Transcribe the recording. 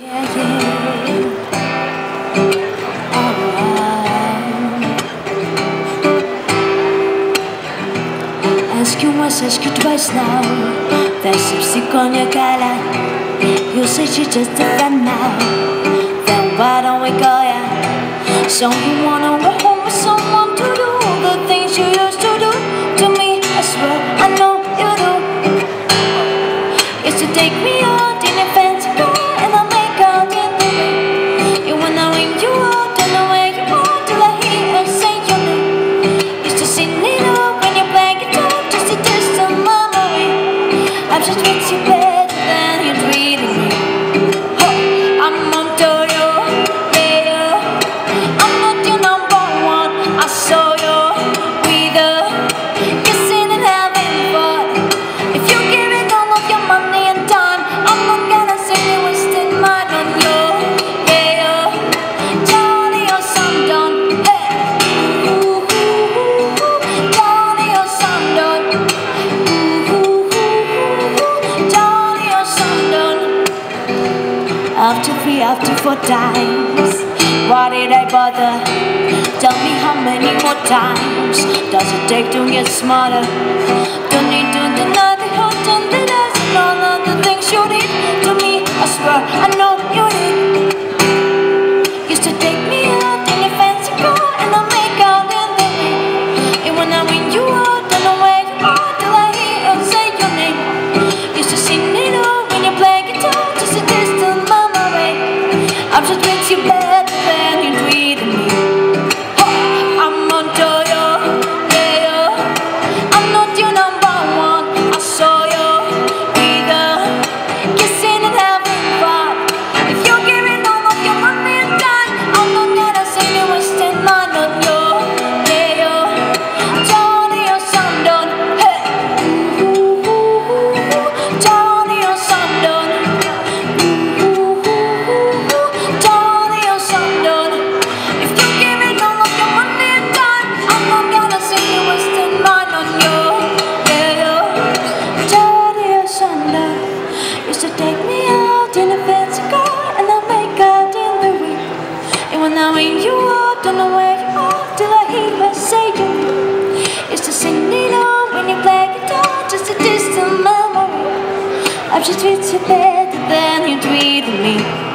ask you once, ask you twice now. That sick on your color You say she just a friend now. Then why don't we go, yeah? So you wanna work? just what you After three, after four times Why did I bother? Tell me how many more times Does it take to get smarter? Don't need to deny the hurt and the dust All of the things you did to me I swear I know get you back. Hope she treats you better than you treated me.